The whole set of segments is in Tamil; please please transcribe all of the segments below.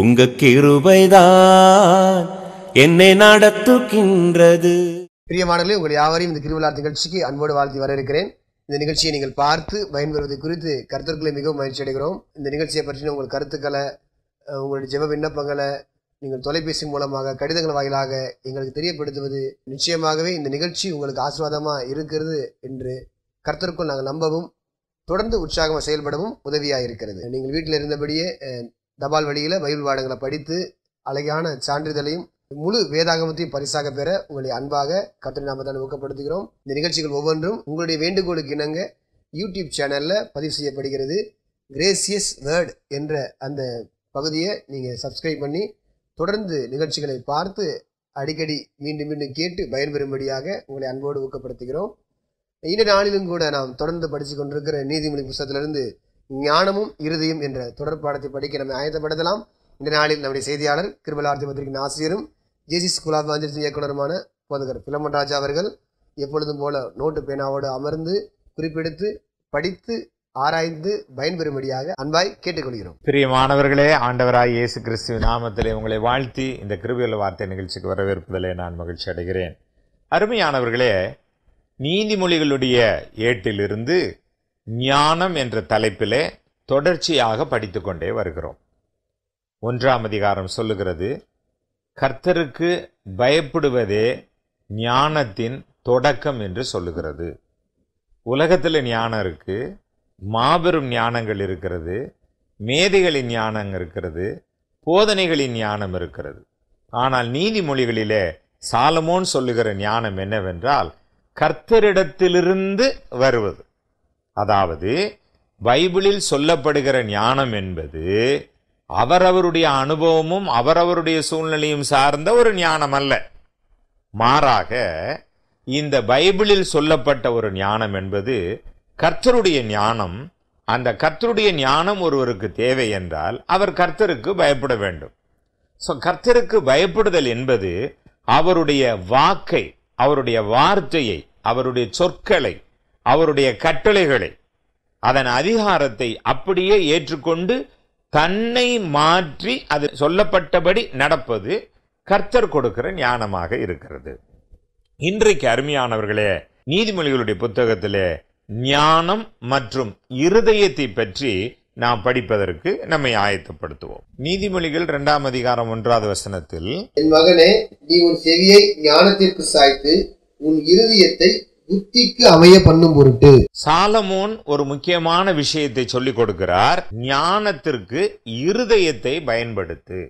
உங்க கிருபைதான் என்னை நடத்துகின்றது. பிரியமானவர்களே உங்கள் யாவரையும் இந்த கிருவிழா நிகழ்ச்சிக்கு அன்போடு வாழ்த்தி வரவேற்கிறேன். இந்த நிகழ்ச்சியை நீங்கள் பார்த்து பயன்பெறுவது குறித்து கருத்துக்களை மிகவும் மகிழ்ச்சி அடைகிறோம். இந்த நிகழ்ச்சியை பற்றின உங்கள் கருத்துக்களை உங்களுடைய ஜெப விண்ணப்பங்களை நீங்கள் தொலைபேசி மூலமாக கடிதங்கள் வாயிலாக எங்களுக்கு தெரியப்படுத்துவது நிச்சயமாகவே இந்த நிகழ்ச்சி உங்களுக்கு ஆசீர்வாதமாக இருக்கிறது என்று கருத்தருக்குள் நாங்கள் நம்பவும் தொடர்ந்து உற்சாகமாக செயல்படவும் உதவியாக இருக்கிறது நீங்கள் வீட்டில் இருந்தபடியே தபால் வழியில் பைபிள் பாடங்களை படித்து அழகான சான்றிதழையும் முழு வேதாகமத்தையும் பரிசாக பெற உங்களை அன்பாக கர்த்தர் நாமத்தால் ஊக்கப்படுத்துகிறோம் இந்த நிகழ்ச்சிகள் ஒவ்வொன்றும் உங்களுடைய வேண்டுகோளுக்கு இணங்க யூடியூப் சேனலில் பதிவு செய்யப்படுகிறது. கிரேசியஸ் வேர்ட் என்ற அந்த பகுதியை நீங்கள் சப்ஸ்கிரைப் பண்ணி தொடர்ந்து நிகழ்ச்சிகளை பார்த்து அடிக்கடி மீண்டும் மீண்டும் கேட்டு பயன்பெறும்படியாக உங்களை அன்போடு ஊக்கப்படுத்துகிறோம். இந்த நாளிலும் கூட நாம் தொடர்ந்து படித்து கொண்டிருக்கிற நீதிமொழி புஸ்தகத்திலிருந்து ஞானமும் இறுதியும் என்ற தொடர் பாடத்தை படிக்க நம்ம ஆயத்தப்படுத்தலாம். இந்த நாளில் நம்முடைய செய்தியாளர் கிருபலார்த்தி பத்திரிகையின் ஆசிரியரும் ஜேசி ஸ்கூல் ஆஃப் வாஞ்சல்ஸ் இயக்குனருமான போதகர் பிலமன் ராஜா அவர்கள் எப்பொழுதும் போல நோட்டு பேனாவோடு அமர்ந்து குறிப்பெடுத்து படித்து ஆராய்ந்து பயன்பெறும்படியாக அன்பாய் கேட்டுக்கொள்கிறோம். பிரியமானவர்களே ஆண்டவராய் இயேசு கிறிஸ்துவ நாமத்திலே உங்களை வாழ்த்தி இந்த கிருபியுள்ள வார்த்தை நிகழ்ச்சிக்கு வரவேற்பதிலே நான் மகிழ்ச்சி அடைகிறேன். அருமையானவர்களே நீதிமொழிகளுடைய ஏட்டிலிருந்து ஞானம் என்ற தலைப்பிலே தொடர்ச்சியாக படித்துக்கொண்டே வருகிறோம். ஒன்றாம் அதிகாரம் சொல்லுகிறது கர்த்தருக்கு பயப்படுவதே ஞானத்தின் தொடக்கம் என்று சொல்லுகிறது. உலகத்தில் ஞானம் இருக்குது மாபெரும் ஞானங்கள் இருக்கிறது மேதைகளின் ஞானம் இருக்கிறது போதனைகளின் ஞானம் இருக்கிறது. ஆனால் நீதிமொழிகளிலே சாலமோன் சொல்லுகிற ஞானம் என்னவென்றால் கர்த்தரிடத்திலிருந்து வருவது. அதாவது பைபிளில் சொல்லப்படுகிற ஞானம் என்பது அவரவருடைய அனுபவமும் அவரவருடைய சூழ்நிலையும் சார்ந்த ஒரு ஞானம் அல்ல. மாறாக இந்த பைபிளில் சொல்லப்பட்ட ஒரு ஞானம் என்பது கர்த்தருடைய ஞானம். அந்த கர்த்தருடைய ஞானம் ஒருவருக்கு தேவை என்றால் அவர் கர்த்தருக்கு பயப்பட வேண்டும். ஸோ கர்த்தருக்கு பயப்படுதல் என்பது அவருடைய வாக்கை அவருடைய வார்த்தையை அவருடைய சொற்களை அவருடைய கட்டளைகளை அதன் அதிகாரத்தை அப்படியே ஏற்றுக்கொண்டு தன்னை மாற்றி அது சொல்லப்பட்டபடி நடப்பது கர்த்தர் கொடுக்கிற ஞானமாக இருக்கிறது. இன்றைக்கு அருமையானவர்களே நீதிமொழிகளுடைய புத்தகத்திலே ஞானம் மற்றும் இருதயத்தை பற்றி நாம் படிப்பதற்கு நம்மை ஆயத்தப்படுத்துவோம். நீதிமொழிகள் இரண்டாம் அதிகாரம் ஒன்றாவது வசனத்தில் என் மகனே நீ உன் செவியை ஞானத்திற்கு சாய்த்து உன் இருதயத்தை புத்திக்கு அமைய பண்ணும் பொருட்டு. சாலமோன் ஒரு முக்கியமான விஷயத்தை சொல்லிக் கொடுக்கிறார். ஞானத்திற்கு இருதயத்தை பயன்படுத்து.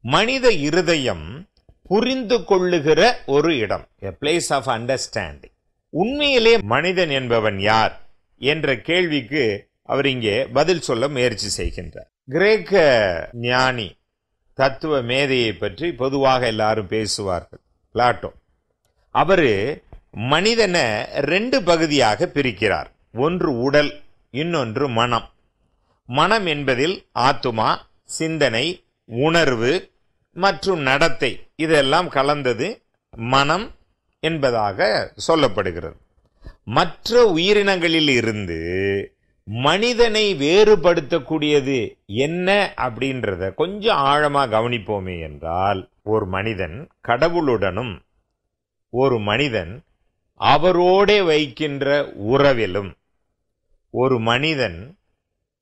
மனித இருதயம் புரிந்து கொள்ளுகிற ஒரு இடம் எ பிளேஸ் ஆஃப் அண்டர்ஸ்டாண்டிங் உண்மையிலே மனிதன் என்பவன் யார் என்ற கேள்விக்கு அவர் இங்கே பதில் சொல்ல முயற்சி செய்கின்றார். கிரேக்க ஞானி தத்துவ மேதையை பற்றி பொதுவாக எல்லாரும் பேசுவார்கள். பிளாட்டோ. அவரு மனிதனை ரெண்டு பகுதியாக பிரிக்கிறார். ஒன்று உடல் இன்னொன்று மனம். மனம் என்பதில் ஆத்துமா சிந்தனை உணர்வு மற்றும் நடத்தை. இதெல்லாம் கலந்தது மனம் என்பதாக சொல்லப்படுகிறது. மற்ற உயிரினங்களில் இருந்து மனிதனை வேறுபடுத்தக்கூடியது என்ன அப்படின்றத கொஞ்சம் ஆழமாக கவனிப்போமே என்றால் ஒரு மனிதன் கடவுளுடனும் ஒரு மனிதன் அவரோடே வைக்கின்ற உறவிலும் ஒரு மனிதன்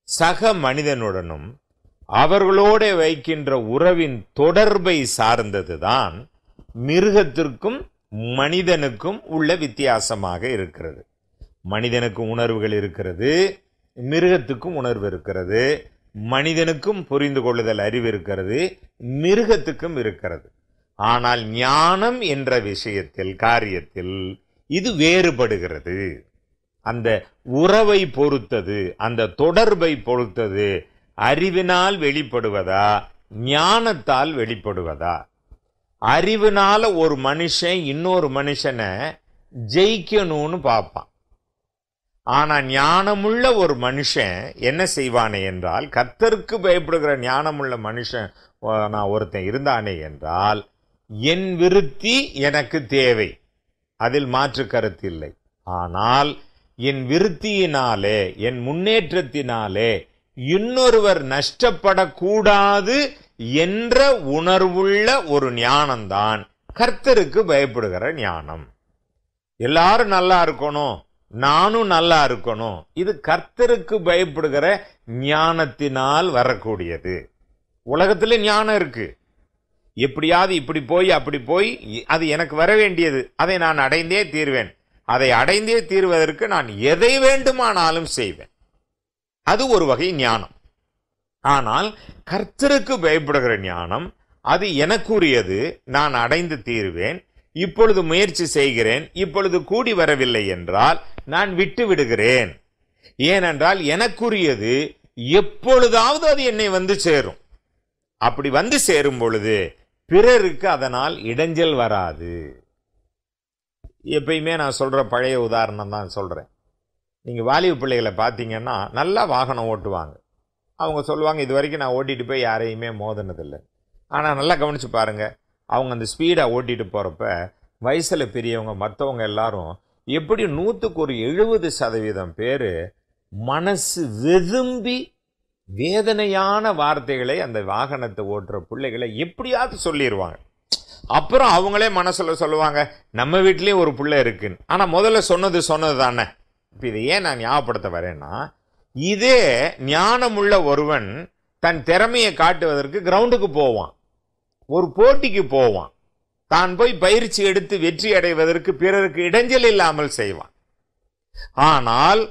சக மனிதனுடனும் அவர்களோட வைக்கின்ற உறவின் தொடர்பை சார்ந்ததுதான் மிருகத்திற்கும் மனிதனுக்கும் உள்ள வித்தியாசமாக இருக்கிறது. மனிதனுக்கும் உணர்வுகள் இருக்கிறது மிருகத்துக்கும் உணர்வு இருக்கிறது மனிதனுக்கும் புரிந்து கொள்ளுதல் அறிவு இருக்கிறது மிருகத்துக்கும் இருக்கிறது. ஆனால் ஞானம் என்ற விஷயத்தில் காரியத்தில் இது வேறுபடுகிறது. அந்த உறவை பொறுத்தது அந்த தொடர்பை பொறுத்தது அறிவினால் வெளிப்படுவதா ஞானத்தால் வெளிப்படுவதா? அறிவுனால ஒரு மனுஷன் இன்னொரு மனுஷனை ஜெயிக்கணும்னு பார்ப்பான். ஆனால் ஞானமுள்ள ஒரு மனுஷன் என்ன செய்வானே என்றால் கத்தருக்கு பயப்படுகிற ஞானமுள்ள மனுஷன் நான் ஒருத்தன் இருந்தானே என்றால் என் விருத்தி எனக்கு தேவை. அதில் மாற்று கருத்து இல்லை. ஆனால் என் விருத்தியினாலே என் முன்னேற்றத்தினாலே இன்னொருவர் நஷ்டப்படக்கூடாது என்ற உணர்வுள்ள ஒரு ஞானம்தான் கர்த்தருக்கு பயப்படுகிற ஞானம். எல்லாரும் நல்லா இருக்கணும் நானும் நல்லா இருக்கணும் இது கர்த்தருக்கு பயப்படுகிற ஞானத்தினால் வரக்கூடியது. உலகத்தில் ஞானம் இருக்குது எப்படியாவது இப்படி போய் அப்படி போய் அது எனக்கு வர வேண்டியது. அதை நான் அடைந்தே தீர்வேன். அதை அடைந்தே தீர்வதற்கு நான் எதை வேண்டுமானாலும் செய்வேன். அது ஒரு வகை ஞானம். ஆனால் கர்த்தருக்கு பயப்படுகிற ஞானம் அது எனக்குரியது நான் அடைந்து தீர்வேன். இப்பொழுது முயற்சி செய்கிறேன் இப்பொழுது கூடி வரவில்லை என்றால் நான் விட்டு விடுகிறேன். ஏனென்றால் எனக்குரியது எப்பொழுதாவது அது என்னை வந்து சேரும். அப்படி வந்து சேரும் பொழுது பிறருக்கு அதனால் இடைஞ்சல் வராது. எப்பயுமே நான் சொல்கிற பழைய உதாரணம் தான் சொல்கிறேன் நீங்கள் வாலிப பிள்ளைகளை பார்த்தீங்கன்னா நல்லா வாகனம் ஓட்டுவாங்க. அவங்க சொல்லுவாங்க இது வரைக்கும் நான் ஓட்டிட்டு போய் யாரையுமே மோதினதில்லை. ஆனால் நல்லா கவனித்து பாருங்கள் அவங்க அந்த ஸ்பீடாக ஓட்டிட்டு போகிறப்ப வயசில் பெரியவங்க மற்றவங்க எல்லாரும் எப்படி நூற்றுக்கு ஒரு எழுபது சதவீதம் பேர் மனசு வெதும்பி வேதனையான வார்த்தைகளை அந்த வாகனத்தை ஓட்டுற பிள்ளைகளை எப்படியாவது சொல்லிடுவாங்க அப்புறம் அவங்களே மனசில் சொல்லுவாங்க நம்ம வீட்லேயும் ஒரு பிள்ளை இருக்குன்னு. ஆனால் முதல்ல சொன்னது சொன்னது தானே. இப்போ இதை ஏன் நான் ஞாபகப்படுத்த வரேன்னா இதே ஞானமுள்ள ஒருவன் தன் திறமையை காட்டுவதற்கு கிரவுண்டுக்கு போவான். ஒரு போட்டிக்கு போவான். தான் போய் பயிற்சி எடுத்து வெற்றி அடைவதற்கு பிறருக்கு இடைஞ்சல் இல்லாமல் செய்வான். ஆனால்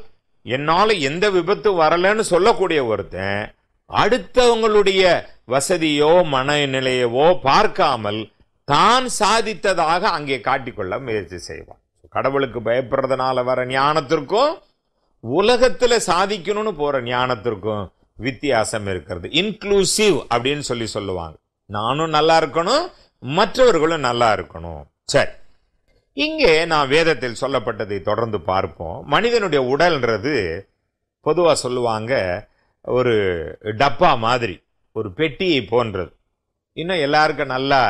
என்னால் எந்த விபத்து வரலன்னு சொல்லக்கூடிய ஒருத்தன் அடுத்தவங்களுடைய வசதியோ மனநிலையவோ பார்க்காமல் தான் சாதித்ததாக அங்கே காட்டிக்கொள்ள முயற்சி செய்வான். கடவுளுக்கு பயப்படுறதுனால வர ஞானத்திற்கும் உலகத்தில் சாதிக்கணும்னு போகிற ஞானத்திற்கும் வித்தியாசம் இருக்கிறது. இன்க்ளூசிவ் அப்படின்னு சொல்லி சொல்லுவாங்க. நானும் நல்லா இருக்கணும் மற்றவர்களும் நல்லா இருக்கணும். சரி. இங்கே நான் வேதத்தில் சொல்லப்பட்டதை தொடர்ந்து பார்ப்போம். மனிதனுடைய உடல்ன்றது பொதுவாக சொல்லுவாங்க ஒரு டப்பா மாதிரி ஒரு பெட்டியை போன்றது. இன்னும் எல்லாருக்கும் நல்லா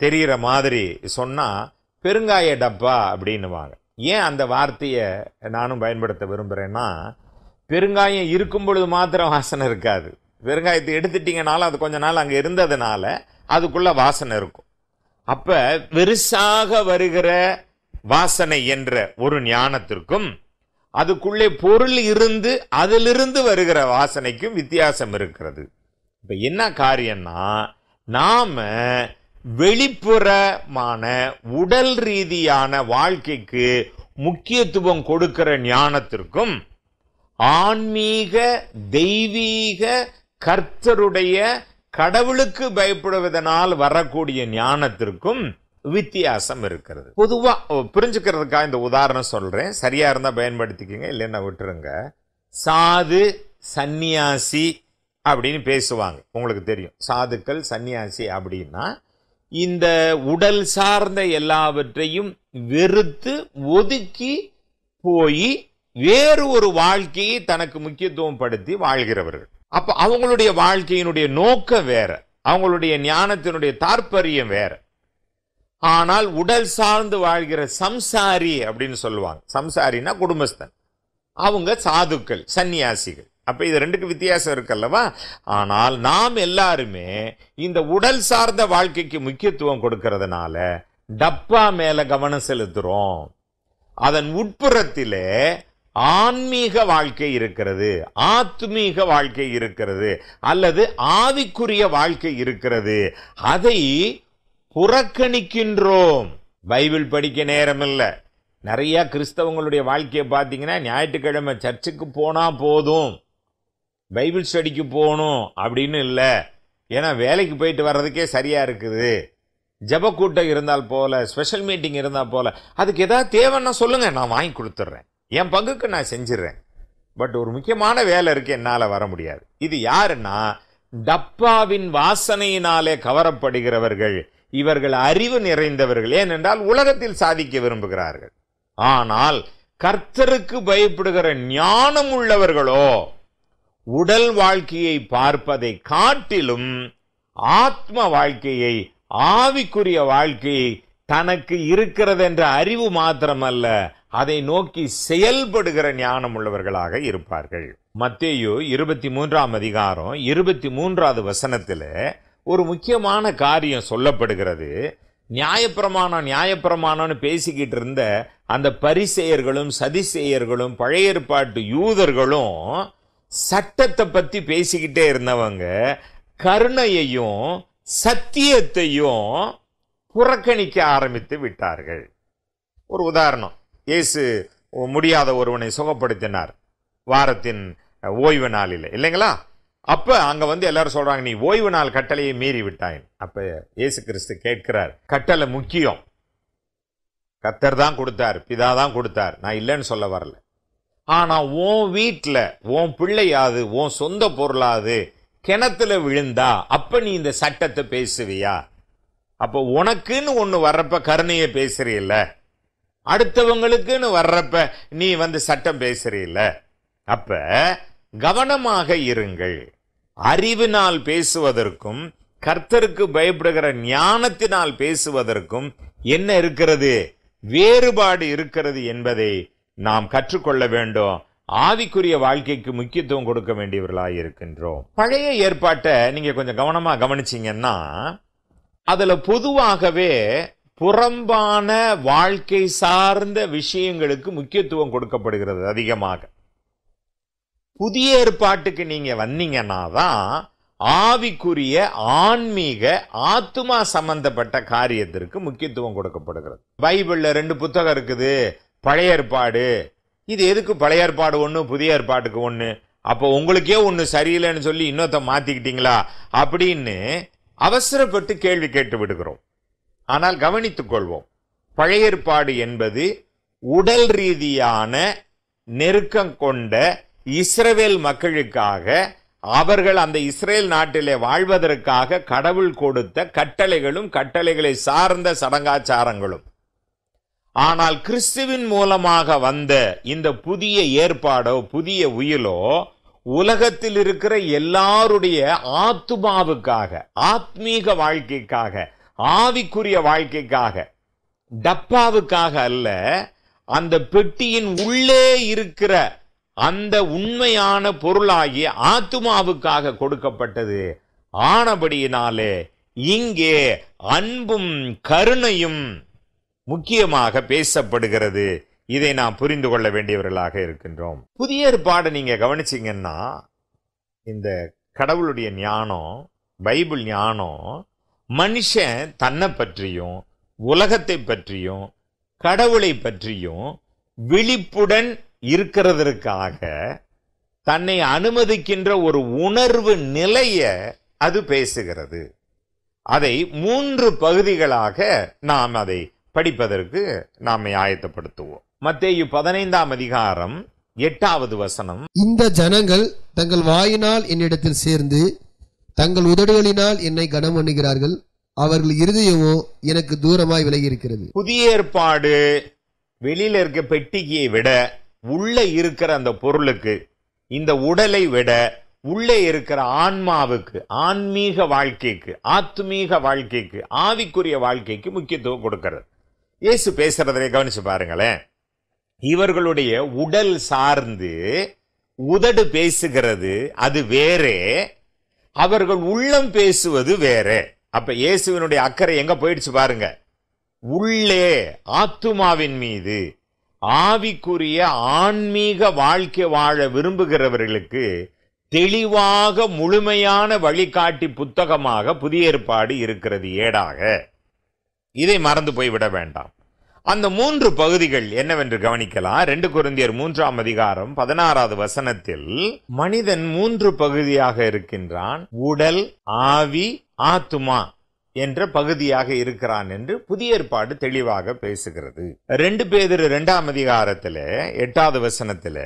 தெரிகிற மாதிரி சொன்னால் பெருங்காய டப்பா அப்படின்னுவாங்க. ஏன் அந்த வார்த்தையை நானும் பயன்படுத்த விரும்புகிறேன்னா பெருங்காயம் இருக்கும் பொழுது மாத்திரம் வாசனை இருக்காது. பெருங்காயத்தை எடுத்துட்டிங்கனாலும் அது கொஞ்ச நாள் அங்கே இருந்ததுனால அதுக்குள்ளே வாசனை இருக்கும். அப்போ வெறுசாக வருகிற வாசனை என்ற ஒரு ஞானத்திற்கும் அதுக்குள்ளே பொருள் இருந்து அதிலிருந்து வருகிற வாசனைக்கும் வித்தியாசம் இருக்கிறது. இப்போ என்ன காரியம்னா நாம வெளிப்புறமான உடல் ரீதியான வாழ்க்கைக்கு முக்கியத்துவம் கொடுக்கிற ஞானத்திற்கும் ஆன்மீக தெய்வீக கர்த்தருடைய கடவுளுக்கு பயப்படுவதனால் வரக்கூடிய ஞானத்திற்கும் வித்தியாசம் இருக்கிறது. பொதுவாக புரிஞ்சுக்கிறதுக்காக இந்த உதாரணம் சொல்கிறேன் சரியாக இருந்தால் பயன்படுத்திக்கங்க இல்லைன்னா விட்டுருங்க. சாது சந்நியாசி அப்படின்னு பேசுவாங்க. உங்களுக்கு தெரியும். சாதுக்கள் சந்நியாசி அப்படின்னா இந்த உடல் சார்ந்த எல்லாவற்றையும் வெறுத்து ஒதுக்கி போய் வேறு ஒரு வாழ்க்கையை தனக்கு முக்கியத்துவம் படுத்தி வாழ்கிறவர்கள். அப்போ அவங்களுடைய வாழ்க்கையினுடைய நோக்கம் வேற. அவங்களுடைய ஞானத்தினுடைய தாற்பயம் வேற. ஆனால் உடல் சார்ந்து வாழ்கிற சம்சாரி அப்படின்னு சொல்லுவாங்க. சம்சாரினா குடும்பஸ்தன். அவங்க சாதுக்கள் சந்நியாசிகள். அப்போ இது ரெண்டுக்கு வித்தியாசம் இருக்குல்லவா? ஆனால் நாம் எல்லாருமே இந்த உடல் சார்ந்த வாழ்க்கைக்கு முக்கியத்துவம் கொடுக்கறதுனால டப்பா மேலே கவனம் செலுத்துகிறோம் அதன் உட்புறத்திலே ஆன்மீக வாழ்க்கை இருக்கிறது ஆத்மீக வாழ்க்கை இருக்கிறது அல்லது ஆவிக்குரிய வாழ்க்கை இருக்கிறது. அதை புறக்கணிக்கின்றோம். பைபிள் படிக்க நேரம் இல்லை கிறிஸ்தவங்களுடைய வாழ்க்கையை பார்த்தீங்கன்னா ஞாயிற்றுக்கிழமை சர்ச்சுக்கு போனால் போதும். பைபிள் ஸ்டடிக்கு போகணும் அப்படின்னு இல்லை. ஏன்னா வேலைக்கு போயிட்டு வர்றதுக்கே சரியாக இருக்குது. ஜபக்கூட்டம் இருந்தால் போல ஸ்பெஷல் மீட்டிங் இருந்தால் போல. அதுக்கு எதாவது தேவைன்னா சொல்லுங்கள் நான் வாங்கி கொடுத்துட்றேன். என் பங்குக்கு நான் செஞ்சிடுறேன். பட் ஒரு முக்கியமான வேலை இருக்கு என்னால் வர முடியாது. இது யாருன்னா டப்பாவின் வாசனையினாலே கவரப்படுகிறவர்கள். இவர்கள் அறிவு நிறைந்தவர்கள். ஏனென்றால் உலகத்தில் சாதிக்க விரும்புகிறார்கள். ஆனால் கர்த்தருக்கு பயப்படுகிற ஞானம் உள்ளவர்களோ உடல் வாழ்க்கையை பார்ப்பதை காட்டிலும் ஆத்ம வாழ்க்கையை ஆவிக்குரிய வாழ்க்கையை தனக்கு இருக்கிறது என்ற அறிவு மாத்திரமல்ல அதை நோக்கி செயல்படுகிற ஞானம் உள்ளவர்களாக இருப்பார்கள். மத்தேயு இருபத்தி மூன்றாம் அதிகாரம் இருபத்தி மூன்றாவது வசனத்தில் ஒரு முக்கியமான காரியம் சொல்லப்படுகிறது. நியாயப்பிரமாணம் நியாயப்பிரமாணம்னு பேசிக்கிட்டு இருந்த அந்த பரிசெயர்களும் சதிசெயர்களும் பழைய ஏற்பாட்டு யூதர்களும் சட்டத்தை பற்றி பேசிக்கிட்டே இருந்தவங்க கருணையையும் சத்தியத்தையும் புறக்கணிக்க ஆரம்பித்து விட்டார்கள். ஒரு உதாரணம் இயேசு முடியாத ஒருவனை சுகப்படுத்தினார் வாரத்தின் ஓய்வு நாளில் இல்லைங்களா? அப்ப அங்க வந்து எல்லாரும் சொல்றாங்க நீ ஓய்வு நாள் கட்டளையை மீறி விட்டாய். அப்ப இயேசு கிறிஸ்து கேட்கிறார் கட்டளை முக்கியம். கத்தர் தான் கொடுத்தார் பிதா தான் கொடுத்தார். நான் இல்லைன்னு சொல்ல வரல. ஆனா உன் வீட்டில் உன் பிள்ளையாது உன் சொந்த பொருளாது கிணத்துல விழுந்தா அப்ப நீ இந்த சட்டத்தை பேசுவியா? அப்போ உனக்குன்னு ஒன்று வர்றப்ப கருணையை பேசுறீல்ல. அடுத்தவங்களுக்குன்னு வர்றப்ப நீ வந்து சட்டம் பேசுறீல்ல. அப்ப கவனமாக இருங்கள். அறிவினால் பேசுவதற்கும் கர்த்தருக்கு பயப்படுகிற ஞானத்தினால் பேசுவதற்கும் என்ன இருக்கிறது? வேறுபாடு இருக்கிறது என்பதை நாம் கற்றுக்கொள்ள வேண்டும். ஆவிக்குரிய வாழ்க்கைக்கு முக்கியத்துவம் கொடுக்க வேண்டியவர்களாக இருக்கின்றோம். பழைய ஏற்பாட்டை நீங்க கொஞ்சம் கவனமா கவனிச்சிங்கன்னா அதுல பொதுவாகவே புறம்பான வாழ்க்கை சார்ந்த விஷயங்களுக்கு முக்கியத்துவம் கொடுக்கப்படுகிறது அதிகமாக. புதிய ஏற்பாட்டுக்கு நீங்க வந்தீங்கன்னா தான் ஆவிக்குரிய ஆன்மீக ஆத்துமா சம்பந்தப்பட்ட காரியத்திற்கு முக்கியத்துவம் கொடுக்கப்படுகிறது. பைபிள்ல ரெண்டு புத்தகம் இருக்குது. பழைய ஏற்பாடு. இது எதுக்கு பழைய ஏற்பாடு ஒன்று புதிய ஏற்பாட்டுக்கு ஒன்று அப்போ உங்களுக்கே ஒன்று சரியில்லைன்னு சொல்லி இன்னொருத்த மாத்திக்கிட்டீங்களா? அப்படின்னு அவசரப்பட்டு கேள்வி கேட்டு விடுகிறோம். ஆனால் கவனித்துக் கொள்வோம். பழைய ஏற்பாடு என்பது உடல் ரீதியான நெருக்கம் கொண்ட இஸ்ரவேல் மக்களுக்காக அவர்கள் அந்த இஸ்ரேல் நாட்டிலே வாழ்வதற்காக கடவுள் கொடுத்த கட்டளைகளும் கட்டளைகளை சார்ந்த சடங்காச்சாரங்களும். ஆனால் கிறிஸ்துவின் மூலமாக வந்த இந்த புதிய ஏற்பாடோ புதிய உயிலோ உலகத்தில் இருக்கிற எல்லாருடைய ஆத்துமாவுக்காக ஆத்மீக வாழ்க்கைக்காக ஆவிக்குரிய வாழ்க்கைக்காக டப்பாவுக்காக அல்ல அந்த பெட்டியின் உள்ளே இருக்கிற அந்த உண்மையான பொருளாகி ஆத்துமாவுக்காக கொடுக்கப்பட்டது. ஆனபடியினாலே இங்கே அன்பும் கருணையும் முக்கியமாக பேசப்படுகிறது. இதை நாம் புரிந்து கொள்ள வேண்டியவர்களாக இருக்கின்றோம். புதிய ஏற்பாடு நீங்க கவனிச்சீங்கன்னா இந்த கடவுளுடைய ஞானம் பைபிள் ஞானம் மனுஷன் தன்னை பற்றியும் உலகத்தை பற்றியும் கடவுளை பற்றியும் விழிப்புடன் இருக்கிறதற்காக தன்னை அனுமதிக்கின்ற ஒரு உணர்வு நிலைய அது பேசுகிறது. அதை மூன்று பகுதிகளாக நாம் அதை படிப்பதற்கு நாம் ஆயத்தப்படுத்துவோம். மத்தேயு பதினைந்தாம் அதிகாரம் எட்டாவது வசனம். இந்த ஜனங்கள் தங்கள் வாயினால் என்னிடத்தில் சேர்ந்து தங்கள் உதடுகளினால் என்னை கனம் பண்ணுகிறார்கள். அவர்கள் இருதயமோ எனக்கு தூரமாய் விலகி இருக்கிறது. புதிய ஏற்பாடு வெளியில இருக்க பெட்டியை விட உள்ளே இருக்கிற அந்த பொருளுக்கு இந்த உடலை விட உள்ளே இருக்கிற ஆன்மாவுக்கு ஆன்மீக வாழ்க்கைக்கு ஆத்மீக வாழ்க்கைக்கு ஆவிக்குரிய வாழ்க்கைக்கு முக்கியத்துவம் கொடுக்கிறது. இயேசு பேசுறதை கவனிச்சு பாருங்களேன். இவர்களுடைய உடல் சார்ந்து உதடு பேசுகிறது அது வேறே. அவர்கள் உள்ளம் பேசுவது வேறே. அப்ப இயேசுவினுடைய அக்கறை எங்க போயிடுச்சு பாருங்க. உள்ளே ஆத்துமாவின் மீது ஆவிக்குரிய ஆன்மீக வாழ்க்கை வாழ விரும்புகிறவர்களுக்கு தெளிவாக முழுமையான வழிகாட்டி புத்தகமாக புதிய ஏற்பாடு இருக்கிறது ஏடாக. இதை மறந்து போய்விட வேண்டாம். அந்த மூன்று பகுதிகள் என்னவென்று கவனிக்கலாம். ரெண்டு குருந்தியர் மூன்றாம் அதிகாரம் பதினாறாவது வசனத்தில் மனிதன் மூன்று பகுதியாக இருக்கின்றான். உடல் ஆவி ஆத்துமா. என்ற பகுதியாக இருக்கிறான் என்று புதிய ஏற்பாடு தெளிவாக பேசுகிறது. ரெண்டு பேதர் இரண்டாம் அதிகாரத்துல எட்டாவது வசனத்துல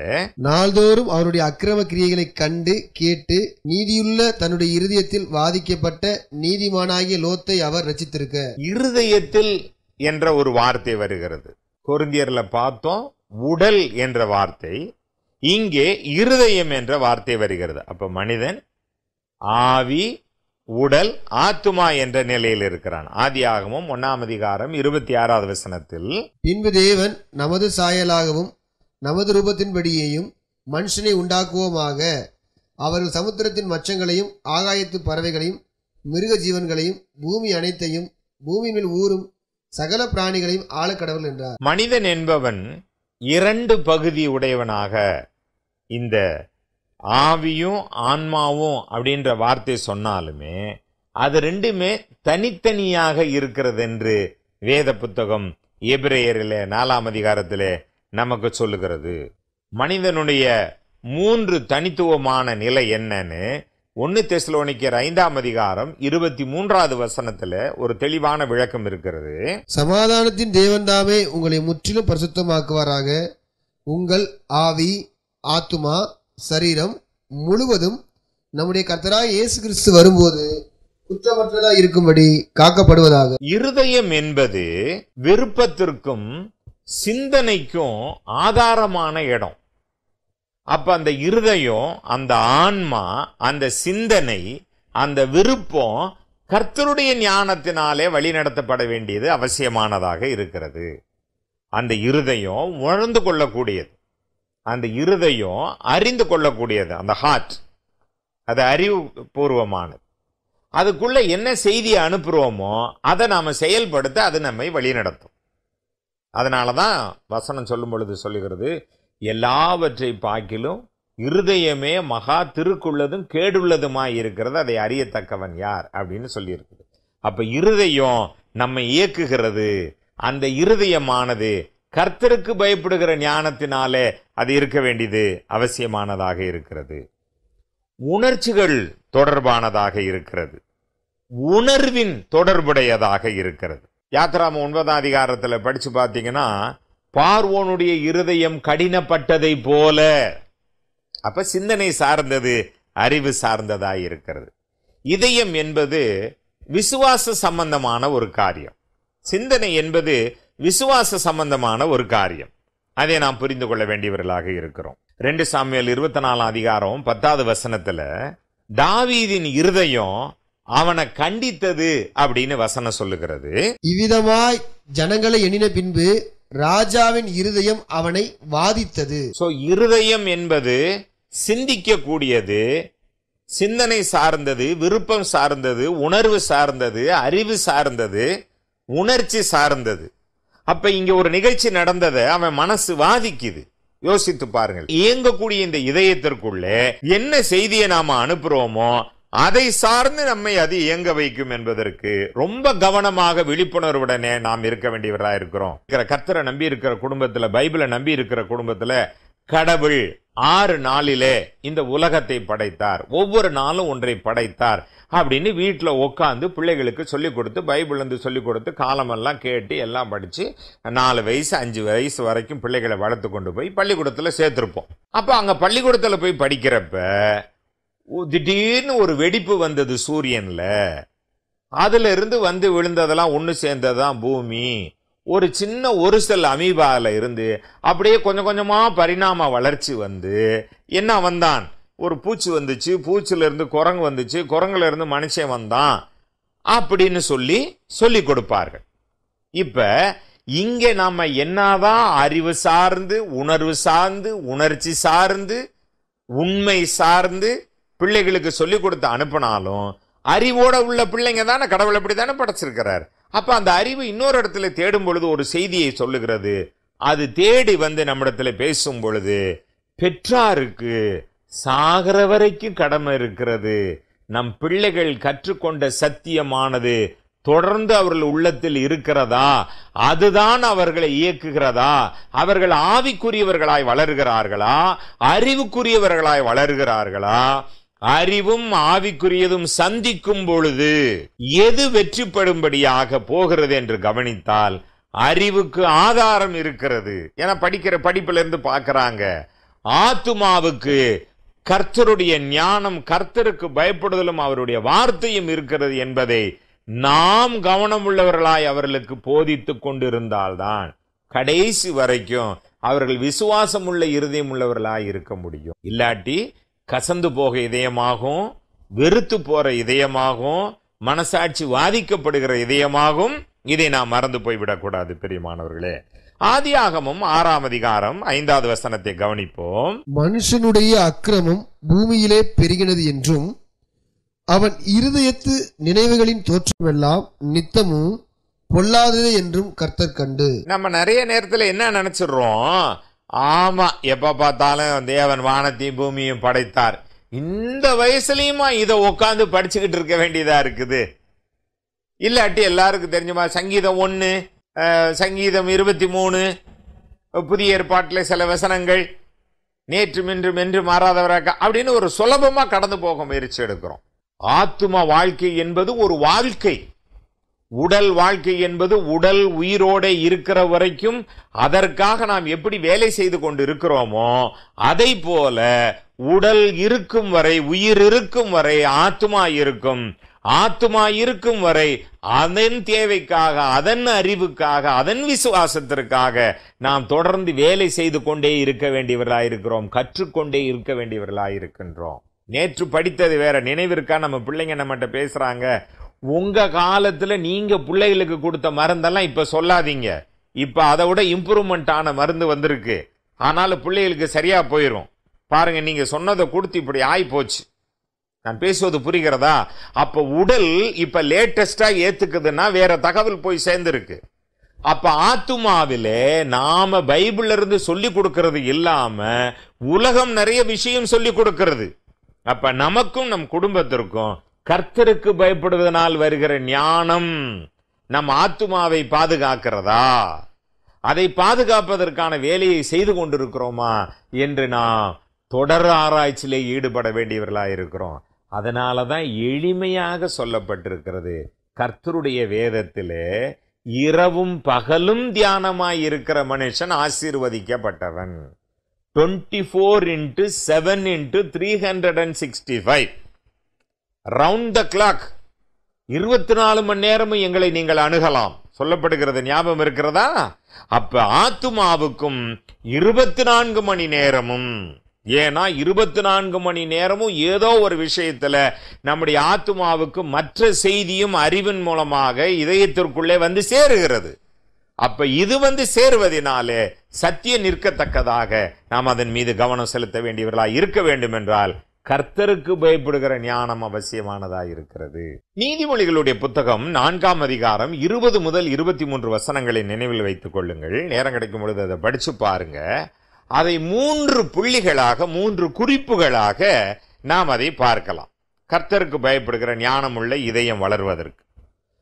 நாள்தோறும் அவருடைய அக்கிரம கிரியைகளை கண்டு கேட்டு நீதியுள்ள தன்னுடைய இருதயத்தில் வாதிக்கப்பட்ட நீதிமானாகிய லோத்தை அவர் ரசித்திருக்க இருதயத்தில் என்ற ஒரு வார்த்தை வருகிறது. கொரிந்தியர்ல பார்த்தோம் உடல் என்ற வார்த்தை இங்கே இருதயம் என்ற வார்த்தை வருகிறது. அப்ப மனிதன் ஆவி உடல் ஆத்துமா என்ற நிலையில் இருக்கிறான். ஆதியாகமும் ஒன்னாம் அதிகாரம் இருபத்தி ஆறாவது வசனத்தில் பின்பு தேவன் நமது சாயலாகவும் நமது ரூபத்தின்படியேயும் மனுஷனை உண்டாக்குவோமாக அவர்கள் சமுத்திரத்தின் மச்சங்களையும் ஆகாயத்து பறவைகளையும் மிருக ஜீவன்களையும் பூமி அனைத்தையும் பூமி மேல் ஊறும் சகல பிராணிகளையும் ஆளக்கடவுள் என்றார். மனிதன் என்பவன் இரண்டு பகுதி உடையவனாக இந்த ஆவியும் ஆன்மாவும் அப்படின்ற வார்த்தை சொன்னாலுமே அது ரெண்டுமே தனித்தனியாக இருக்கிறது என்று வேத புத்தகம் எபிரேயரில் நாலாம் அதிகாரத்தில் நமக்கு சொல்லுகிறது. மனிதனுடைய மூன்று தனித்துவமான நிலை என்னன்னு ஒன்று தெசலோனிக்கர் ஐந்தாம் அதிகாரம் இருபத்தி மூன்றாவது வசனத்துல ஒரு தெளிவான விளக்கம் இருக்கிறது. சமாதானத்தின் தேவன் தாமே உங்களை முற்றிலும் பரிசுத்தமாக்குவாராக. உங்கள் ஆவி ஆத்துமா சரீரம் முழுவதும் நம்முடைய கர்த்தராய் இயேசு கிறிஸ்து வரும்போது குற்றமற்றதா இருக்கும்படி காக்கப்படுவதாக. இருதயம் என்பது விருப்பத்திற்கும் சிந்தனைக்கும் ஆதாரமான இடம். அப்ப அந்த இருதயம் அந்த ஆன்மா அந்த சிந்தனை அந்த விருப்பம் கர்த்தருடைய ஞானத்தினாலே வழிநடத்தப்பட வேண்டியது அவசியமானதாக இருக்கிறது. அந்த இருதயம் உணர்ந்து கொள்ளக்கூடியது. அந்த இருதயம் அறிந்து கொள்ளக்கூடியது அந்த ஹார்ட் அது அறிவுபூர்வமானது. அதுக்குள்ள என்ன செய்தியை அனுப்புகிறோமோ அதை நாம் செயல்படுத்த அது நம்மை வழிநடத்தும். அதனால தான் வசனம் சொல்லும் பொழுது சொல்லுகிறது எல்லாவற்றை பார்க்கிலும் இருதயமே மகா திருக்குள்ளதும் கேடுள்ளதுமாய் இருக்கிறது அதை அறியத்தக்கவன் யார்? அப்படின்னு சொல்லியிருக்குது. அப்போ இருதயம் நம்மை இயக்குகிறது அந்த இருதயமானது கர்த்தருக்கு பயப்படுகிற ஞானத்தினாலே அது இருக்க வேண்டியது அவசியமானதாக இருக்கிறது. உணர்ச்சிகள் தொடர்பானதாக இருக்கிறது. உணர்வின் தொடர்புடையதாக இருக்கிறது. யாத்ராம ஒன்பதாம் அதிகாரத்தில் படித்து பார்த்தீங்கன்னா பார்வோனுடைய இருதயம் கடினப்பட்டதை போல. அப்ப சிந்தனை சார்ந்தது அறிவு சார்ந்ததாக இருக்கிறது. இதயம் என்பது விசுவாச சம்பந்தமான ஒரு காரியம். சிந்தனை என்பது விசுவாச சம்பந்தமான ஒரு காரியம். அதை நாம் புரிந்து கொள்ள வேண்டியவர்களாக இருக்கிறோம். ரெண்டு சாமியல் இருபத்தி நாலாம் அதிகாரம் பத்தாவது வசனத்துல தாவீதின் இருதயம் அவனை கண்டித்தது அப்படின்னு வசனம் சொல்லுகிறது. இவ்விதமாய் ஜனங்களை எண்ணின பின்பு ராஜாவின் இருதயம் அவனை வாதித்தது. சோ இருதயம் என்பது சிந்திக்க கூடியது சிந்தனை சார்ந்தது விருப்பம் சார்ந்தது உணர்வு சார்ந்தது அறிவு சார்ந்தது உணர்ச்சி சார்ந்தது. அப்ப இங்க ஒரு நிகழ்ச்சி நடந்ததை அவன் மனசு வாதிக்குது. யோசித்து பாருங்கள். இயங்கக்கூடிய இந்த இதயத்திற்குள்ளே என்ன செய்தியை நாம அனுப்புறோமோ அதை சார்ந்து நம்மை அது இயங்க வைக்கும் என்பதற்கு ரொம்ப கவனமாக விழிப்புணர்வுடனே நாம் இருக்க வேண்டியவராக இருக்கிறோம். இருக்கிற கத்தரை நம்பி இருக்கிற குடும்பத்துல பைபிளை நம்பி இருக்கிற குடும்பத்துல கடவுள் ஆறு நாளிலே இந்த உலகத்தை படைத்தார். ஒவ்வொரு நாளும் ஒன்றை படைத்தார். அப்படின்னு வீட்டில் உட்காந்து பிள்ளைகளுக்கு சொல்லிக் கொடுத்து பைபிள்லேருந்து சொல்லிக் கொடுத்து காலமெல்லாம் கேட்டு எல்லாம் படித்து நாலு வயசு அஞ்சு வயசு வரைக்கும் பிள்ளைகளை வளர்த்து கொண்டு போய் பள்ளிக்கூடத்தில் சேர்த்துருப்போம். அப்போ அங்கே பள்ளிக்கூடத்தில் போய் படிக்கிறப்ப திடீர்னு ஒரு வெடிப்பு வந்தது சூரியனில். அதிலிருந்து வந்து விழுந்ததெல்லாம் ஒன்று சேர்ந்ததான் பூமி. ஒரு சின்ன ஒரு செல் அமீபாவில் இருந்து அப்படியே கொஞ்சம் கொஞ்சமாக பரிணாம வளர்ச்சி வந்து என்ன வந்தான் ஒரு பூச்சி வந்துச்சு பூச்சிலேருந்து குரங்கு வந்துச்சு குரங்குலேருந்து மனுஷன் வந்தான் அப்படின்னு சொல்லி சொல்லி கொடுப்பார்கள். இப்போ இங்கே நாம் என்னதான் அறிவு சார்ந்து உணர்வு சார்ந்து உணர்ச்சி சார்ந்து உண்மை சார்ந்து பிள்ளைகளுக்கு சொல்லி கொடுத்து அனுப்பினாலும் அறிவோட உள்ள பிள்ளைங்க தானே கடவுள் அப்படி தானே படைச்சிருக்கிறார். அப்போ அந்த அறிவு இன்னொரு இடத்துல தேடும் பொழுது ஒரு செய்தியை சொல்லுகிறது. அது தேடி வந்து நம்மிடத்தில் பேசும் பொழுது பெற்றாருக்கு சாகிற வரைக்கும் கடமை இருக்கிறது. நம் பிள்ளைகள் கற்றுக்கொண்ட சத்தியமானது தொடர்ந்து அவர்கள் உள்ளத்தில் இருக்கிறதா? அதுதான் அவர்களை இயக்குகிறதா? அவர்கள் ஆவிக்குரியவர்களாய் வளர்கிறார்களா? அறிவுக்குரியவர்களாய் வளர்கிறார்களா? அறிவும் ஆவிக்குரியதும் சந்திக்கும் பொழுது எது வெற்றிப்படும்படியாக போகிறது என்று கவனித்தால் அறிவுக்கு ஆதாரம் இருக்கிறது. என படிக்கிற படிப்பிலிருந்து பார்க்கிறாங்க. ஆத்துமாவுக்கு கர்த்தருடைய ஞானம் கர்த்தருக்கு பயப்படுதலும் அவருடைய வார்த்தையும் இருக்கிறது என்பதை நாம் கவனமுள்ளவர்களாய் அவர்களுக்கு போதித்து கொண்டிருந்தால்தான் கடைசி வரைக்கும் அவர்கள் விசுவாசம் உள்ள இருதயம் உள்ளவர்களாய் இருக்க முடியும். இல்லாட்டி கசந்து போக இதயமாகும் வெறுத்து போற இதயமாகும் மனசாட்சி வாதிக்கப்படுகிற இதயமாகும். இதை நாம் மறந்து போய்விடக்கூடாது பெரியமானவர்களே. ஆதியாகமும் ஆறாம் அதிகாரம் ஐந்தாவது வசனத்தை கவனிப்போம். மனுஷனுடைய அக்கிரமம் பூமியிலே பெருகினது என்றும் அவன் இருதயத்து நினைவுகளின் தோற்றமெல்லாம் நித்தமும் பொல்லாதது என்றும் கர்த்தர் கண்டு. நம்ம நிறைய நேரத்துல என்ன நினைச்சிடுறோம்? ஆமா எப்ப பார்த்தாலும் தேவன் வானத்தையும் பூமியும் படைத்தார். இந்த வயசுலயுமா இதை உட்காந்து படிச்சுக்கிட்டு இருக்க வேண்டியதா இருக்குது? இல்லாட்டி எல்லாருக்கும் தெரிஞ்சுமா? சங்கீதம் ஒன்று சங்கீதம் இருபத்தி மூணு. புதிய ஏற்பாட்டில் சில வசனங்கள் நேற்று மின்று மென்று மாறாதவராக அப்படின்னு ஒரு சுலபமாக கடந்து போக முயற்சி எடுக்கிறோம். ஆத்தும வாழ்க்கை என்பது ஒரு வாழ்க்கை. உடல் வாழ்க்கை என்பது உடல் உயிரோட இருக்கிற வரைக்கும் அதற்காக நாம் எப்படி வேலை செய்து கொண்டு இருக்கிறோமோ அதை போல உடல் இருக்கும் வரை உயிர் இருக்கும் வரை ஆத்துமா இருக்கும். ஆத்துமா இருக்கும் வரை அதன் தேவைக்காக அதன் அறிவுக்காக அதன் விசுவாசத்திற்காக நாம் தொடர்ந்து வேலை செய்து கொண்டே இருக்க வேண்டியவர்களாய் இருக்கிறோம் கற்றுக்கொண்டே இருக்க வேண்டியவர்களாக இருக்கின்றோம் நேற்று படித்தது வேற நினைவிற்கா நம்ம பிள்ளைங்க நம்மகிட்ட பேசுறாங்க உங்க காலத்துல நீங்க பிள்ளைகளுக்கு கொடுத்த மருந்தெல்லாம் இப்ப சொல்லாதீங்க. இப்ப அதை விட இம்ப்ரூவ்மெண்ட் ஆன மருந்து வந்திருக்கு. ஆனாலும் பிள்ளைகளுக்கு சரியா போயிடும் பாருங்க நீங்க சொன்னதை கொடுத்து இப்படி ஆகி போச்சு நான் பேசுவது புரிகிறதா? அப்ப உடல் இப்ப லேட்டஸ்டா ஏத்துக்குதுன்னா வேற தகவல் போய் சேர்ந்துருக்கு. அப்ப ஆத்துமாவிலே நாம பைபிள்ல இருந்து சொல்லி கொடுக்கறது இல்லாம உலகம் நிறைய விஷயம் சொல்லி கொடுக்கிறது. அப்ப நமக்கும் நம் குடும்பத்திற்கும் கர்த்தருக்கு பயப்படுவதனால் வருகிற ஞானம் நம் ஆத்துமாவை பாதுகாக்கிறதா? அதை பாதுகாப்பதற்கான வேலையை செய்து கொண்டிருக்கிறோமா? என்று நாம் தொடர் ஆராய்ச்சியிலே ஈடுபட வேண்டியவர்களாக இருக்கிறோம் அதனால தான் எளிமையாக சொல்லப்பட்டிருக்கிறது. கர்த்தருடைய வேதத்திலே இரவும் பகலும் தியானமாய் இருக்கிற மனுஷன் ஆசீர்வதிக்கப்பட்டவன். Twenty four into seven into three hundred and sixty five round the clock இருபத்தி நாலு மணி நேரமும் எங்களை நீங்கள் அணுகலாம். சொல்லப்படுகிறது ஞாபகம் இருக்கிறதா? அப்ப ஆத்துமாவுக்கும் இருபத்தி நான்கு மணி நேரமும் ஏன்னா இருபத்தி நான்கு மணி நேரமும் ஏதோ ஒரு விஷயத்துல நம்முடைய ஆத்மாவுக்கு மற்ற செய்தியும் அறிவின் மூலமாக இதயத்திற்குள்ளே வந்து சேருகிறது. அப்ப இது வந்து சேருவதினாலே சத்தியம் நிற்கத்தக்கதாக நாம் அதன் மீது கவனம் செலுத்த வேண்டியவர்களாக இருக்க வேண்டும் என்றால் கர்த்தருக்கு பயப்படுகிற ஞானம் அவசியமானதா இருக்கிறது நீதிமொழிகளுடைய புத்தகம் நான்காம் அதிகாரம் இருபது முதல் இருபத்தி மூன்று வசனங்களை நினைவில் வைத்துக் கொள்ளுங்கள். நேரம் கிடைக்கும் பொழுது அதை படிச்சு பாருங்க. அதை மூன்று புள்ளிகளாக மூன்று குறிப்புகளாக நாம் அதை பார்க்கலாம். கர்த்தருக்கு பயப்படுகிற ஞானம் உள்ள இதயம் வளர்வதற்கு.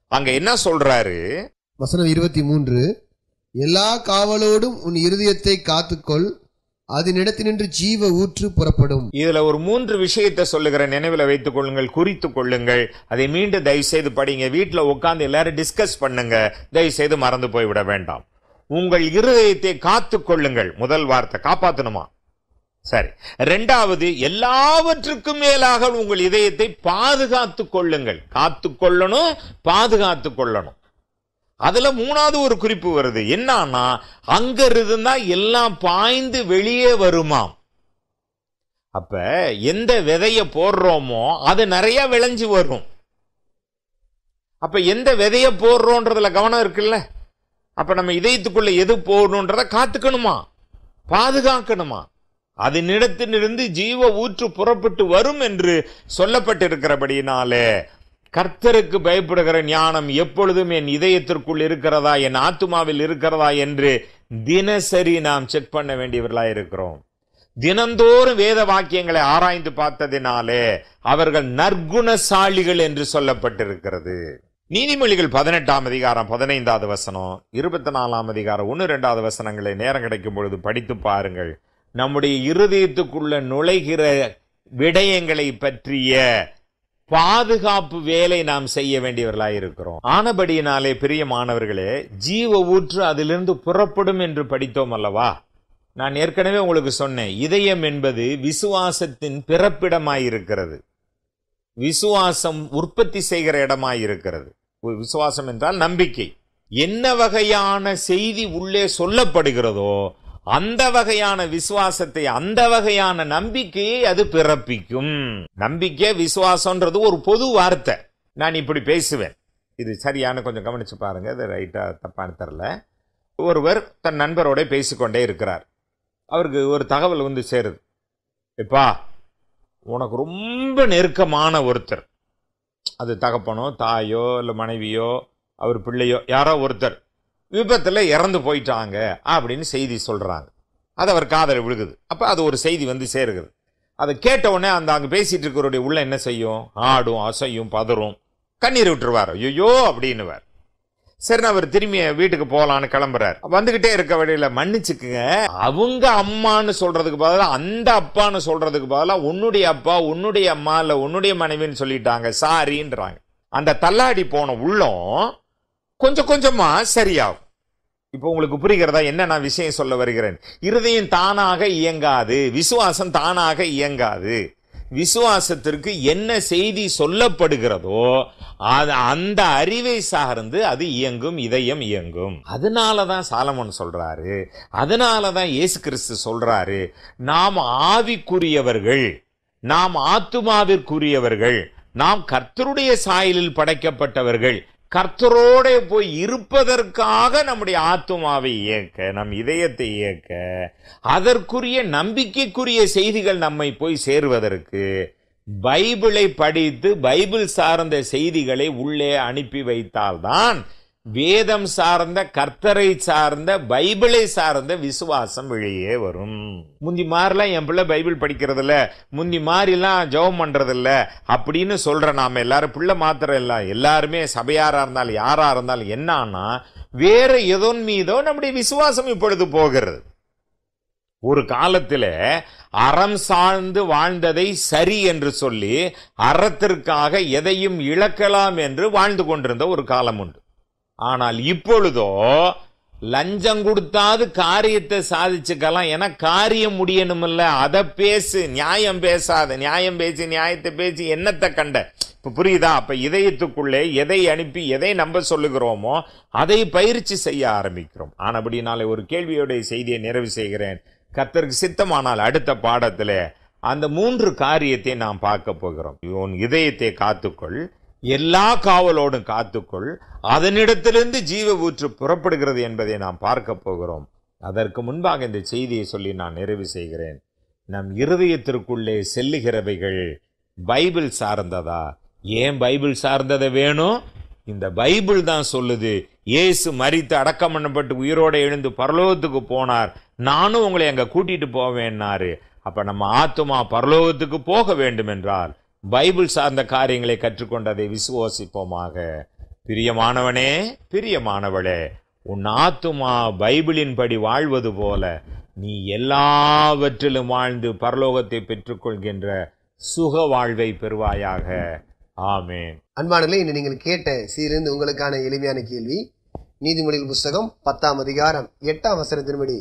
அங்க என்ன சொல்றாரு? வசனம் இருபத்தி மூன்று எல்லா காவலோடும் உன் இருதயத்தை காத்துக்கொள் அதனிடத்தினின்று ஜீவ ஊற்று புறப்படும். இதுல ஒரு மூன்று விஷயத்தை சொல்லுகிற நினைவில் வைத்துக் கொள்ளுங்கள் குறித்து கொள்ளுங்கள். அதை மீண்டும் தயவு செய்து படிங்க. வீட்டுல உட்கார்ந்து எல்லாரும் டிஸ்கஸ் பண்ணுங்க. தயவு செய்து மறந்து போய்விட வேண்டாம். உங்கள் இருதயத்தை காத்து கொள்ளுங்கள். முதல் வார்த்தை காப்பாத்தணுமா? சரி. ரெண்டாவது எல்லாவற்றுக்கும் மேலாக உங்கள் இதயத்தை பாதுகாத்து கொள்ளுங்கள். காத்து கொள்ளணும் பாதுகாத்து கொள்ளணும். அதுல மூணாவது ஒரு குறிப்பு வருது. என்னன்னா அங்க இருந்தா எல்லாம் பாய்ந்து வெளியே வருமாம். அப்ப எந்த விதைய போடுறோமோ அது நிறைய விளைஞ்சு வரும். அப்ப எந்த விதைய போடுறோன்றதுல கவனம் இருக்குல்ல? அப்ப நம்ம இதயத்துக்குள்ள எது போகணுன்றதை காத்துக்கணுமா? பாதுகாக்கணுமா? அதனிடத்திலிருந்து ஜீவ ஊற்று புறப்பட்டு வரும் என்று சொல்லப்பட்டிருக்கிறபடியினாலே கர்த்தருக்கு பயப்படுகிற ஞானம் எப்பொழுதும் என் இதயத்திற்குள் இருக்கிறதா என் ஆத்துமாவில் இருக்கிறதா என்று தினசரி நாம் செக் பண்ண வேண்டியவர்களாக இருக்கிறோம். தினந்தோறும் வேத வாக்கியங்களை ஆராய்ந்து பார்த்ததினாலே அவர்கள் நற்குணசாலிகள் என்று சொல்லப்பட்டிருக்கிறது. நீதிமொழிகள் பதினெட்டாம் அதிகாரம் பதினைந்தாவது வசனம் இருபத்தி நாலாம் அதிகாரம் ஒன்று ரெண்டாவது வசனங்களை நேரம் கிடைக்கும் பொழுது படித்து பாருங்கள். நம்முடைய இருதயத்துக்குள்ள நுழைகிற விடயங்களை பற்றிய பாதுகாப்பு வேலை நாம் செய்ய வேண்டியவர்களாக இருக்கிறோம். ஆனபடியினாலே பிரியமானவர்களே ஜீவ ஊற்று அதிலிருந்து புறப்படும் என்று படித்தோம் அல்லவா? நான் ஏற்கனவே உங்களுக்கு சொன்னேன் இதயம் என்பது விசுவாசத்தின் பிறப்பிடமாயிருக்கிறது விசுவாசம் உற்பத்தி செய்கிற இடமாயிருக்கிறது விசுவாசம் என்றால் நம்பிக்கை. என்ன வகையான செய்தி உள்ளே சொல்லப்படுகிறதோ அந்த வகையான விசுவாசத்தை அந்த வகையான நம்பிக்கையை அது பிறப்பிக்கும். நம்பிக்கை விசுவாசம்ன்றது ஒரு பொது வார்த்தை. நான் இப்படி பேசுவேன். இது சரியான கொஞ்சம் கவனிச்சு பாருங்க. இது ரைட்டா தப்பான தெரில ஒருவர் தன் நண்பரோட பேசிக்கொண்டே இருக்கிறார். அவருக்கு ஒரு தகவல் வந்து சேருது. எப்பா உனக்கு ரொம்ப நெருக்கமான ஒருத்தர். அது தகப்பனோ தாயோ இல்லை மனைவியோ அவர் பிள்ளையோ யாரோ ஒருத்தர் விபத்தில் இறந்து போயிட்டாங்க அப்படின்னு செய்தி சொல்கிறாங்க அது அவர் காதலை விழுகுது. அப்போ அது ஒரு செய்தி வந்து சேருகிறது. அதை கேட்ட உடனே அந்த அங்கே பேசிகிட்டு இருக்கிறவருடைய உள்ள என்ன செய்யும்? ஆடும் அசையும் பதறும். கண்ணீர் விட்டுருவார். ஐயோ அப்படின்னுவார். சரி அவர் திரும்பி வீட்டுக்கு போகலான்னு கிளம்புறார். வந்துகிட்டே இருக்க வழியில மன்னிச்சுக்குங்க. அவங்க அம்மான்னு சொல்றதுக்கு பதிலாக அந்த அப்பான்னு சொல்றதுக்கு பதிலாக உன்னுடைய அப்பா உன்னுடைய அம்மா இல்லை உன்னுடைய மனைவின்னு சொல்லிட்டாங்க. சாரின்றாங்க. அந்த தள்ளாடி போன உள்ளம் கொஞ்சம் கொஞ்சமா சரியாகும். இப்போ உங்களுக்கு புரிகிறதா? என்ன நான் விஷயம் சொல்ல வருகிறேன்? இருதயம் தானாக இயங்காது. விசுவாசம் தானாக இயங்காது. விசுவாசத்திற்கு என்ன செய்தி சொல்லப்படுகிறதோ அது அந்த அறிவை சார்ந்து அது இயங்கும் இதயம் இயங்கும். அதனால தான் சாலமன் சொல்றாரு. அதனால தான் இயேசு கிறிஸ்து சொல்றாரு. நாம் ஆவிக்குரியவர்கள் நாம் ஆத்துமாவிற்குரியவர்கள் நாம் கர்த்தருடைய சாயலில் படைக்கப்பட்டவர்கள் கர்த்தரோட போய் இருப்பதற்காக நம்முடைய ஆத்துமாவை இயக்க நம் இதயத்தை இயக்க அதற்குரிய நம்பிக்கைக்குரிய செய்திகள் நம்மை போய் சேருவதற்கு பைபிளை படித்து பைபிள் சார்ந்த செய்திகளை உள்ளே அனுப்பி வைத்தால்தான் வேதம் சார்ந்த கர்த்தரை சார்ந்த பைபிளை சார்ந்த விசுவாசம் வெளியே வரும். முந்தி மாதிரிலாம் என் பிள்ளை பைபிள் படிக்கிறதில்ல முந்தி மாதிரிலாம் ஜெபம் பண்ணுறதில்ல அப்படின்னு சொல்கிற நாம் எல்லாரும் பிள்ளை மாத்திரம் இல்லை எல்லாருமே சபையாராக இருந்தாலும் யாராக இருந்தாலும் என்னன்னா வேற எதோன் மீதோ நம்முடைய விசுவாசம் இப்பொழுது போகிறது. ஒரு காலத்தில் அறம் சார்ந்து வாழ்ந்ததை சரி என்று சொல்லி அறத்திற்காக எதையும் இழக்கலாம் என்று வாழ்ந்து கொண்டிருந்த ஒரு காலம் உண்டு. ஆனால் இப்பொழுதோ லஞ்சம் கொடுத்தாது காரியத்தை சாதிச்சுக்கலாம். ஏன்னா காரியம் முடியணுமில்ல. அதை பேசு நியாயம் பேசாத நியாயம் பேசி நியாயத்தை பேசி என்னத்தை கண்ட? இப்போ புரியுதா? அப்போ இதயத்துக்குள்ளே எதை அனுப்பி எதை நம்ப சொல்லுகிறோமோ அதை பயிற்சி செய்ய ஆரம்பிக்கிறோம். ஆனபடினாலே ஒரு கேள்வியோடைய செய்தியை நிறைவு செய்கிறேன். கத்தருக்கு சித்தமானால் அடுத்த பாடத்தில் அந்த மூன்று காரியத்தை நாம் பார்க்க போகிறோம். உன் இதயத்தை காத்துக்கொள். எல்லா காவலோடும் காத்துக்கொள். அதனிடத்திலிருந்து ஜீவ ஊற்று புறப்படுகிறது என்பதை நாம் பார்க்க போகிறோம். அதற்கு முன்பாக இந்த செய்தியை சொல்லி நான் நிறைவு செய்கிறேன். நம் இருதயத்திற்குள்ளே செல்லுகிறவைகள் பைபிள் சார்ந்ததா? ஏன் பைபிள் சார்ந்ததை வேணும் இந்த பைபிள் தான் சொல்லுது இயேசு மரித்து அடக்கம் பண்ணப்பட்டு உயிரோடு எழுந்து பரலோகத்துக்கு போனார். நானும் உங்களை அங்கே கூட்டிட்டு போவேன்னாரு அப்ப நம்ம ஆத்துமா பரலோகத்துக்கு போக வேண்டும் என்றால் பைபிள் சார்ந்த காரியங்களை கற்றுக்கொண்டதை விசுவாசிப்போமாக. பிரியமானவனே பிரியமானவளே உன் ஆத்துமா பைபிளின்படி வாழ்வது போல நீ எல்லாவற்றிலும் வாழ்ந்து பரலோகத்தை பெற்றுக்கொள்கின்ற சுக வாழ்வை பெறுவாயாக. ஆமேன். அன்பானர்களே இன்று நீங்கள் கேட்ட சீரிருந்து உங்களுக்கான எளிமையான கேள்வி நீதிமொழிகள் புஸ்தகம் பத்தாம் அதிகாரம் எட்டாம் வசனத்தின்படி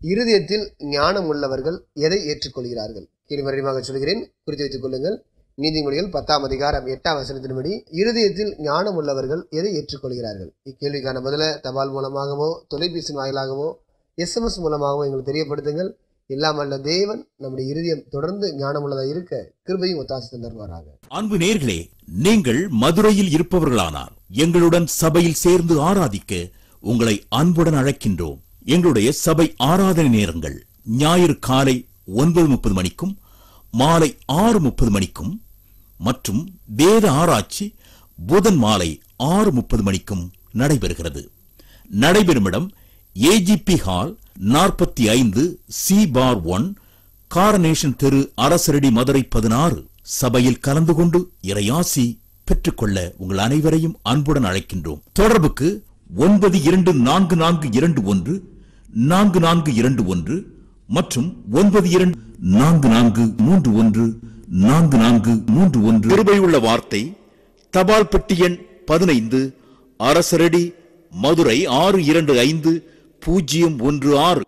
இருதயத்தில் ஞானம் உள்ளவர்கள் எதை ஏற்றுக்கொள்கிறார்கள்? கேள்வி மறுபடியும் சொல்கிறேன். குறித்து வைத்துக் கொள்ளுங்கள். நீதிமொழிகள் பத்தாம் அதிகாரம் எட்டாம் வசனத்தின்படி இருதயத்தில் ஞானம் உள்ளவர்கள் எதை ஏற்றுக்கொள்கிறார்கள்? இக்கேள்விக்கான பதில தபால் மூலமாகவோ தொலைபேசி வாயிலாகவோ எஸ்எம்எஸ் மூலமாகவோ எங்களுக்கு தெரியப்படுத்துங்கள். இல்லாமல் தேவன் நம்முடைய இருதயம் தொடர்ந்து ஞானமுள்ளதாக இருக்க கிருபையும் ஒத்தாசி தந்தருவாராக அன்பு நேர்களே நீங்கள் மதுரையில் இருப்பவர்களானால் எங்களுடன் சபையில் சேர்ந்து ஆராதிக்க உங்களை அன்புடன் அழைக்கின்றோம். எங்களுடைய சபை ஆராதனை நேரங்கள் ஞாயிறு காலை ஒன்பது முப்பது மணிக்கும் மாலை ஆறு முப்பது மணிக்கும் மற்றும் வேத ஆராய்ச்சி புதன் மாலை ஆறு முப்பது மணிக்கும் நடைபெறுகிறது. நடைபெறும் இடம் ஏஜிபி ஹால் நாற்பத்தி ஐந்து சி பார் ஒன் காரனேஷன் தெரு அரசரடி மதுரை பதினாறு சபையில் கலந்து கொண்டு இறையாசி பெற்றுக்கொள்ள உங்கள் அனைவரையும் அன்புடன் அழைக்கின்றோம். தொடர்புக்கு ஒன்பது இரண்டு நான்கு நான்கு இரண்டு ஒன்று நான்கு நான்கு இரண்டு ஒன்று மற்றும் ஒன்பது இரண்டு நான்கு நான்கு மூன்று ஒன்று நான்கு நான்கு மூன்று ஒன்று. கிருபையுள்ள வார்த்தை தபால் பெட்டி எண் பதினைந்து அரசரடி மதுரை ஆறு இரண்டு ஐந்து பூஜ்ஜியம் ஒன்று ஆறு.